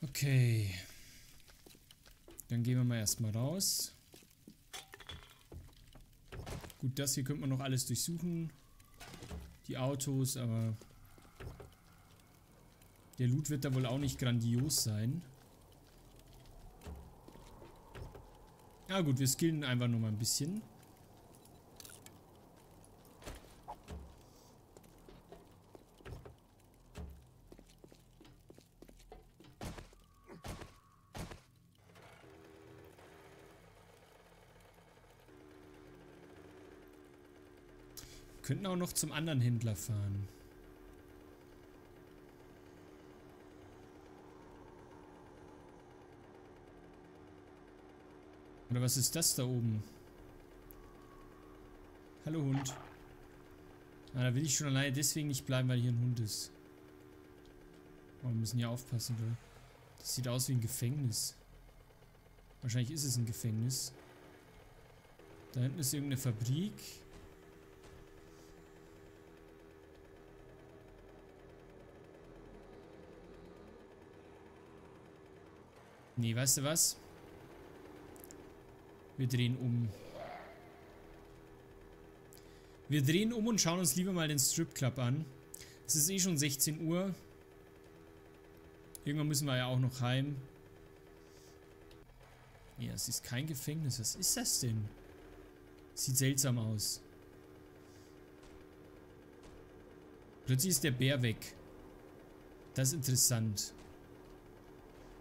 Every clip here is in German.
Okay. Dann gehen wir mal erstmal raus. Gut, das hier könnte man noch alles durchsuchen. Die Autos, aber... Der Loot wird da wohl auch nicht grandios sein. Ja gut, wir skillen einfach nur mal ein bisschen. Könnten auch noch zum anderen Händler fahren. Oder was ist das da oben? Hallo Hund. Ah, da will ich schon alleine deswegen nicht bleiben, weil hier ein Hund ist. Oh, wir müssen hier aufpassen, oder? Das sieht aus wie ein Gefängnis. Wahrscheinlich ist es ein Gefängnis. Da hinten ist irgendeine Fabrik. Nee, weißt du was? Wir drehen um. Wir drehen um und schauen uns lieber mal den Strip Club an. Es ist eh schon 16 Uhr. Irgendwann müssen wir ja auch noch heim. Ja, es ist kein Gefängnis. Was ist das denn? Sieht seltsam aus. Plötzlich ist der Bär weg. Das ist interessant.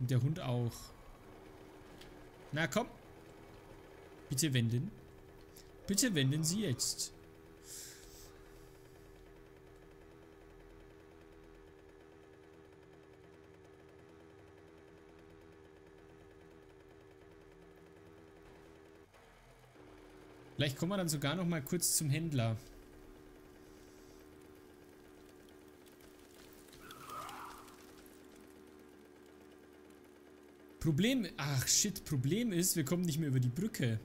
Und der Hund auch. Na komm. Bitte wenden. Bitte wenden Sie jetzt. Vielleicht kommen wir dann sogar noch mal kurz zum Händler. Problem... Ach, shit. Problem ist, wir kommen nicht mehr über die Brücke.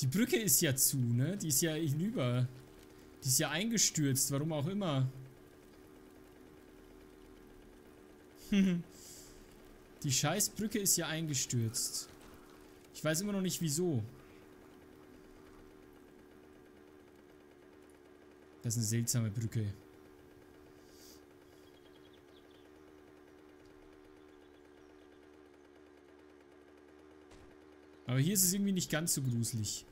Die Brücke ist ja zu, ne? Die ist ja hinüber. Die ist ja eingestürzt, warum auch immer. die Scheißbrücke ist ja eingestürzt. Ich weiß immer noch nicht wieso. Das ist eine seltsame Brücke. Aber hier ist es irgendwie nicht ganz so gruselig.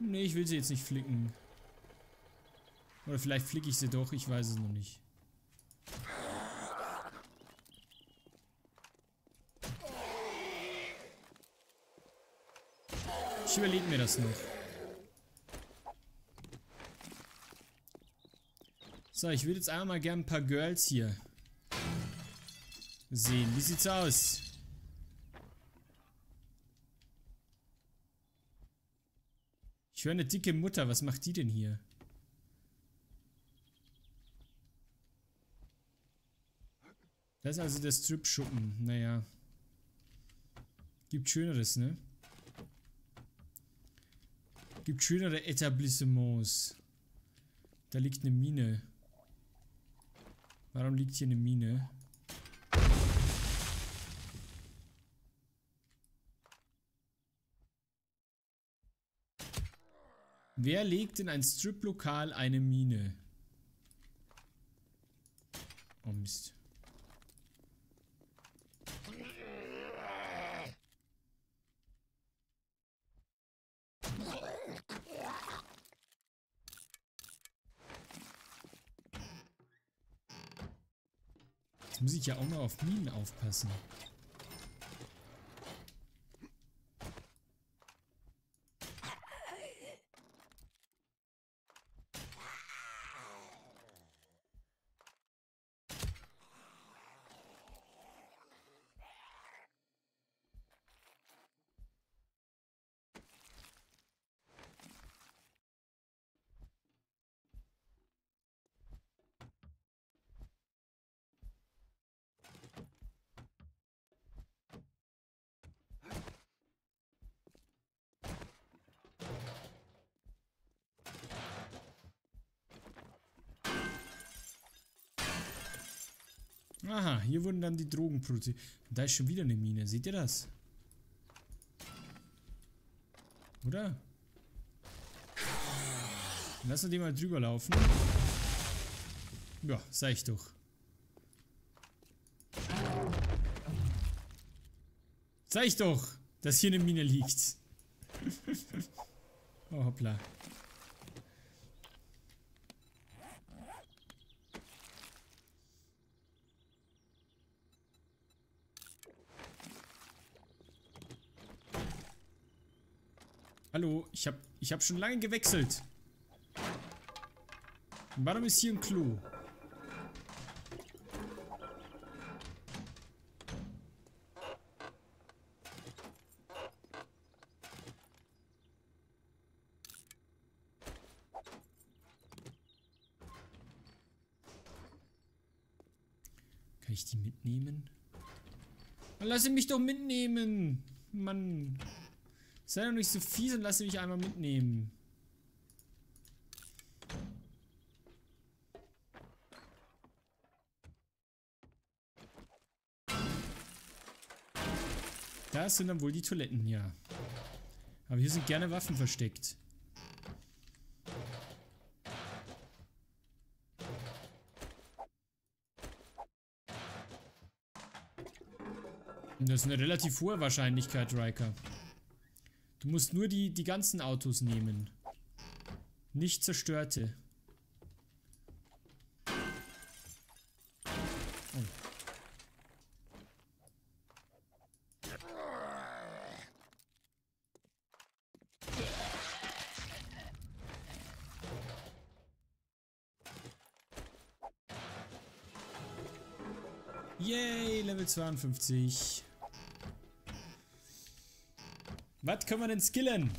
Nee, ich will sie jetzt nicht flicken. Oder vielleicht flicke ich sie doch, ich weiß es noch nicht. Ich überlege mir das noch. So, ich würde jetzt einmal mal gerne ein paar Girls hier sehen. Wie sieht's aus? Ich höre eine dicke Mutter. Was macht die denn hier? Das ist also der Strip-Schuppen. Naja. Gibt Schöneres, ne? Gibt schönere Etablissements. Da liegt eine Mine. Warum liegt hier eine Mine? Wer legt in ein Strip-Lokal eine Mine? Oh Mist. Jetzt muss ich ja auch noch auf Minen aufpassen. Aha, hier wurden dann die Drogen produziert. Da ist schon wieder eine Mine. Seht ihr das? Oder? Lass uns die mal drüber laufen. Ja, sag ich doch. Sag ich doch, dass hier eine Mine liegt. oh, hoppla. Hallo, ich hab, ich hab schon lange gewechselt. Warum ist hier ein Klo? Kann ich die mitnehmen? Lass mich doch mitnehmen! Mann. Sei doch nicht so fies und lass mich einmal mitnehmen. Da sind dann wohl die Toiletten, ja. Aber hier sind gerne Waffen versteckt. Das ist eine relativ hohe Wahrscheinlichkeit, Riker. Du musst nur die, die ganzen Autos nehmen. Nicht zerstörte. Oh. Yay, Level 52. Was können wir denn skillen?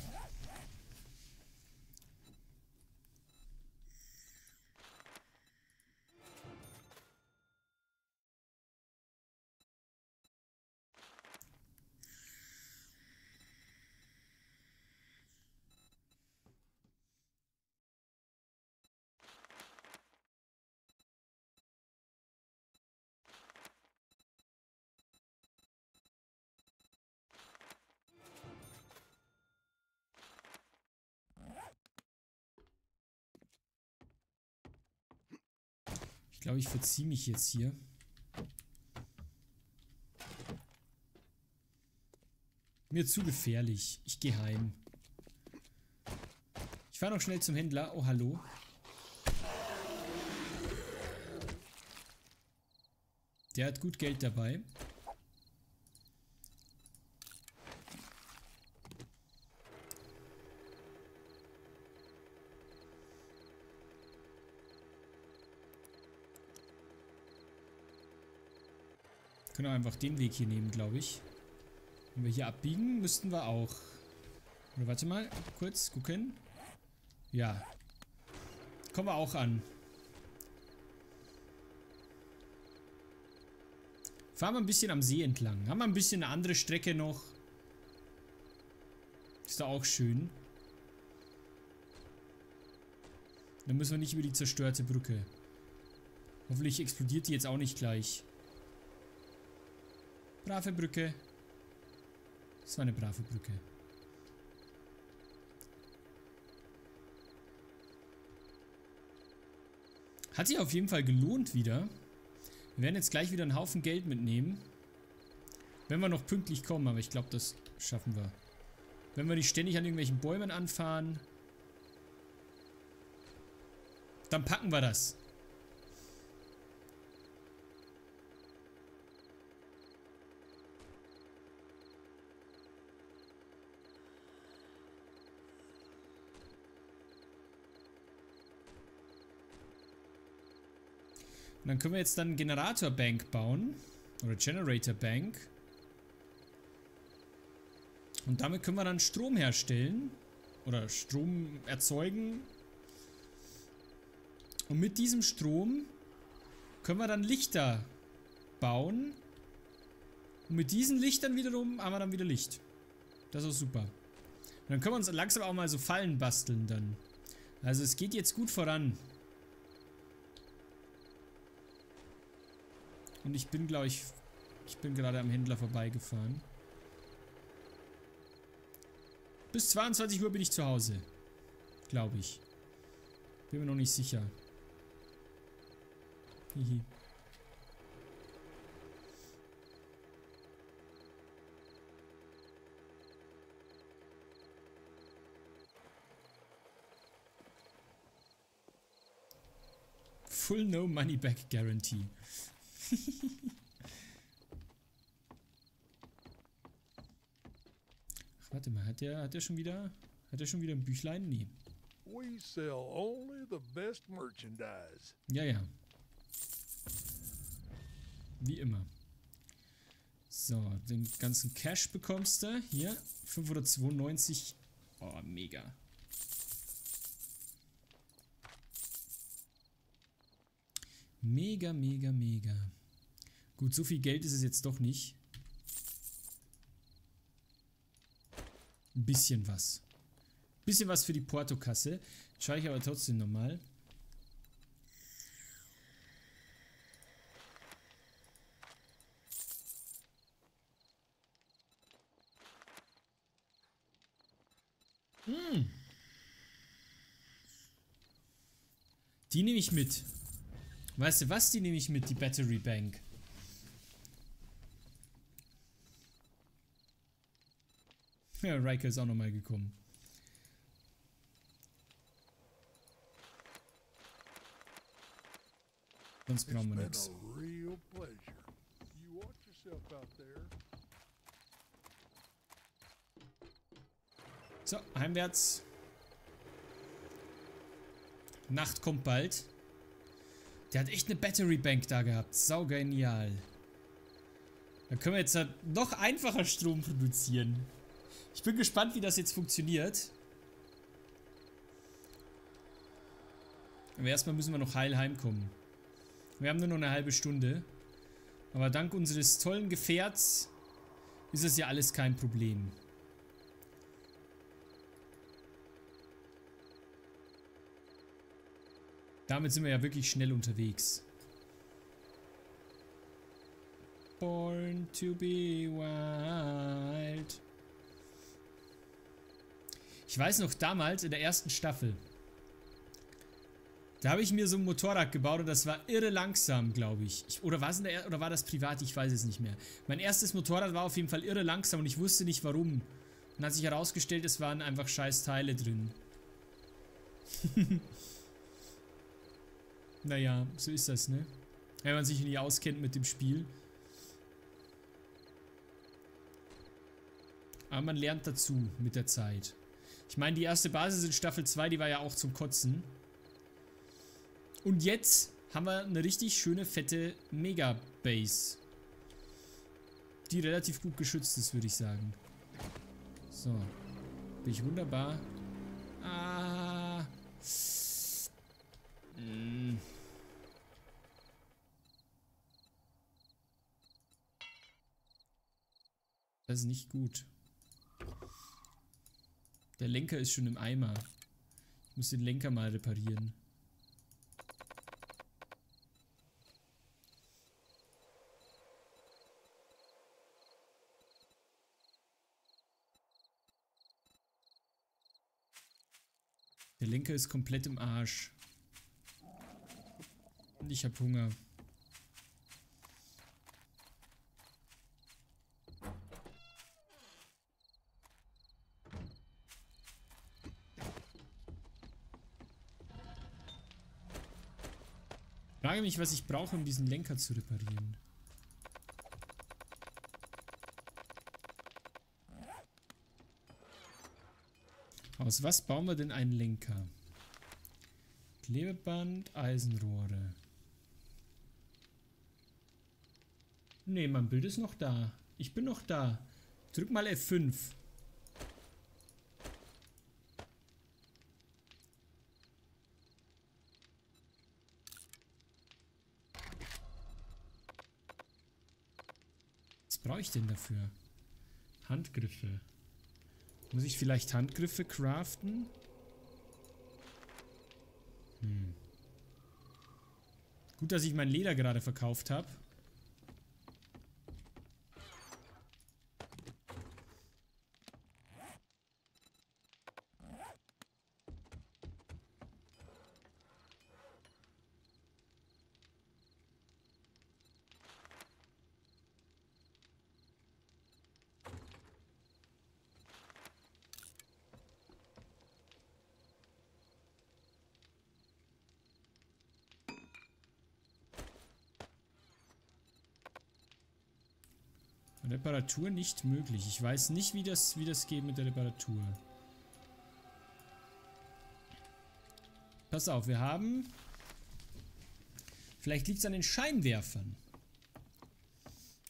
Glaube, ich verziehe mich jetzt hier. Mir zu gefährlich. Ich gehe heim. Ich fahre noch schnell zum Händler. Oh, hallo. Der hat gut Geld dabei. Können wir einfach den Weg hier nehmen, glaube ich. Wenn wir hier abbiegen, müssten wir auch. Oder warte mal, kurz gucken. Ja. Kommen wir auch an. Fahren wir ein bisschen am See entlang. Haben wir ein bisschen eine andere Strecke noch. Ist da auch schön. Dann müssen wir nicht über die zerstörte Brücke. Hoffentlich explodiert die jetzt auch nicht gleich. Brave Brücke. Das war eine brave Brücke. Hat sich auf jeden Fall gelohnt wieder. Wir werden jetzt gleich wieder einen Haufen Geld mitnehmen. Wenn wir noch pünktlich kommen, aber ich glaube, das schaffen wir. Wenn wir nicht ständig an irgendwelchen Bäumen anfahren, dann packen wir das. Und dann können wir jetzt dann Generatorbank bauen. Oder Generator Bank. Und damit können wir dann Strom herstellen. Oder Strom erzeugen. Und mit diesem Strom können wir dann Lichter bauen. Und mit diesen Lichtern wiederum haben wir dann wieder Licht. Das ist super. Und dann können wir uns langsam auch mal so Fallen basteln dann. Also es geht jetzt gut voran. Und ich bin, glaube ich, ich bin gerade am Händler vorbeigefahren. Bis 22 Uhr bin ich zu Hause. Glaube ich. Bin mir noch nicht sicher. Hihi. Full no money back guarantee. Ach, warte mal, hat der, hat der schon wieder, hat der schon wieder ein Büchlein? Nee. We sell only the best merchandise. Ja, ja. Wie immer. So, den ganzen Cash bekommst du. Hier, 592. Oh, mega. Mega, mega, mega. Gut, so viel Geld ist es jetzt doch nicht. Ein bisschen was. Ein bisschen was für die Portokasse. Schaue ich aber trotzdem nochmal. Hm. Die nehme ich mit. Weißt du was, die nehme ich mit, die Battery Bank. Ja, Riker ist auch nochmal gekommen. Sonst brauchen wir nichts. So, heimwärts. Nacht kommt bald. Der hat echt eine Battery Bank da gehabt. Sau genial. Dann können wir jetzt halt noch einfacher Strom produzieren. Ich bin gespannt, wie das jetzt funktioniert. Aber erstmal müssen wir noch heil heimkommen. Wir haben nur noch eine halbe Stunde. Aber dank unseres tollen Gefährts ist es ja alles kein Problem. Damit sind wir ja wirklich schnell unterwegs. Born to be wild. Ich weiß noch damals in der ersten Staffel. Da habe ich mir so ein Motorrad gebaut und das war irre langsam, glaube ich. ich. Oder, oder war das privat? Ich weiß es nicht mehr. Mein erstes Motorrad war auf jeden Fall irre langsam und ich wusste nicht warum. Und hat sich herausgestellt, es waren einfach scheiß Teile drin. Naja, so ist das, ne? Wenn man sich nicht auskennt mit dem Spiel. Aber man lernt dazu mit der Zeit. Ich meine, die erste Basis in Staffel 2, die war ja auch zum Kotzen. Und jetzt haben wir eine richtig schöne, fette Mega-Base. Die relativ gut geschützt ist, würde ich sagen. So. Bin ich wunderbar. Ah. Das ist nicht gut. Der Lenker ist schon im Eimer. Ich muss den Lenker mal reparieren. Der Lenker ist komplett im Arsch. Und ich habe Hunger. Frage mich, was ich brauche, um diesen Lenker zu reparieren. Aus was bauen wir denn einen Lenker? Klebeband, Eisenrohre. Ne, mein Bild ist noch da. Ich bin noch da. Drück mal F5. Brauche ich denn dafür? Handgriffe. Muss ich vielleicht Handgriffe craften? Hm. Gut, dass ich mein Leder gerade verkauft habe. Reparatur nicht möglich. Ich weiß nicht, wie das, wie das geht mit der Reparatur. Pass auf, wir haben... Vielleicht liegt es an den Scheinwerfern.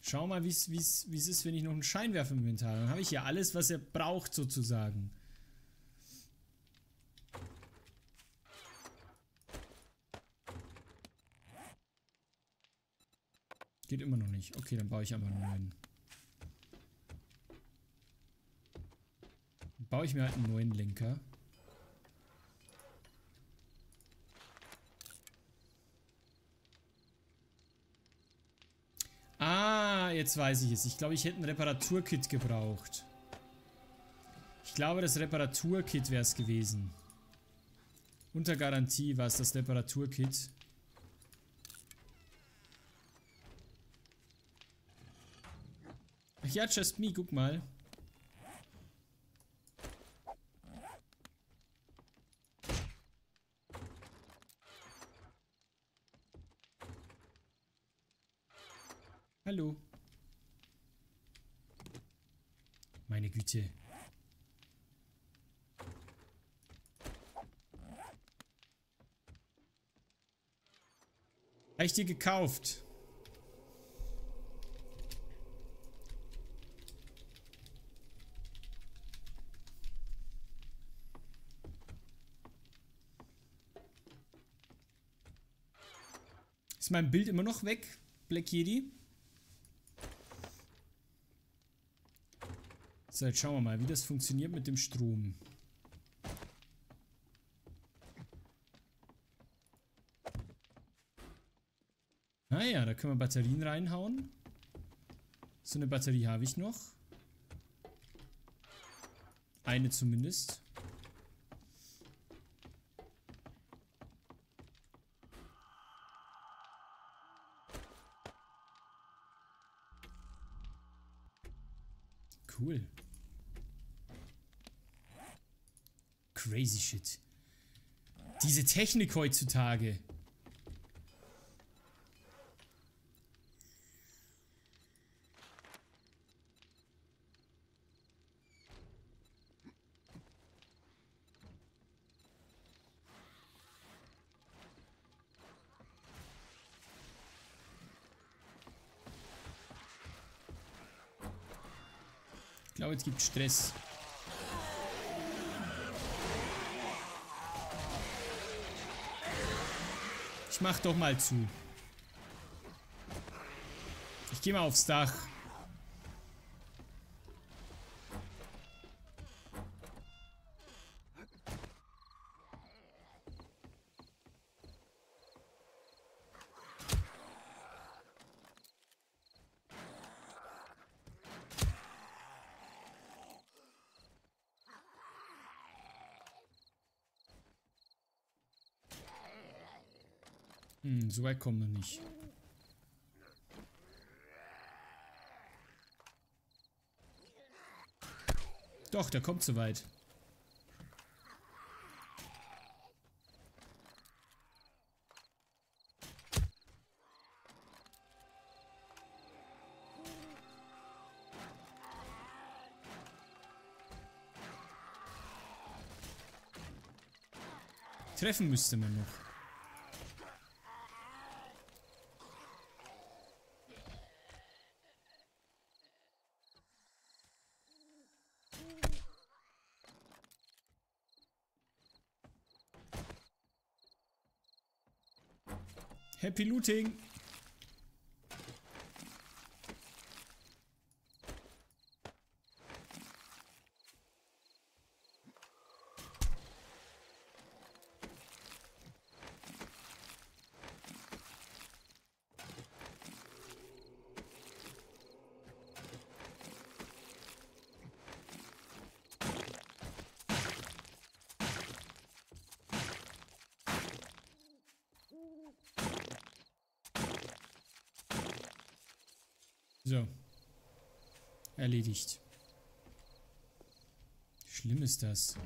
Schau mal, wie es ist, wenn ich noch einen Scheinwerfer im Inventar habe. Dann habe ich ja alles, was er braucht, sozusagen. Geht immer noch nicht. Okay, dann baue ich aber einen neuen. Baue ich mir halt einen neuen Lenker. Ah, jetzt weiß ich es. Ich glaube, ich hätte ein Reparaturkit gebraucht. Ich glaube, das Reparaturkit wäre es gewesen. Unter Garantie war es das Reparaturkit. Ach ja, Just Me, guck mal. Hallo. Meine Güte. Habe ich dir gekauft? Ist mein Bild immer noch weg, Black Yeti? So, jetzt schauen wir mal, wie das funktioniert mit dem Strom. Ah ja, da können wir Batterien reinhauen. So eine Batterie habe ich noch. Eine zumindest. Cool. Crazy shit. Diese Technik heutzutage. Ich glaube, es gibt Stress. Ich mach doch mal zu. Ich gehe mal aufs Dach. Hm, so weit kommen wir nicht. Doch, der kommt so weit. Treffen müsste man noch. Happy So. Erledigt. Schlimm ist das.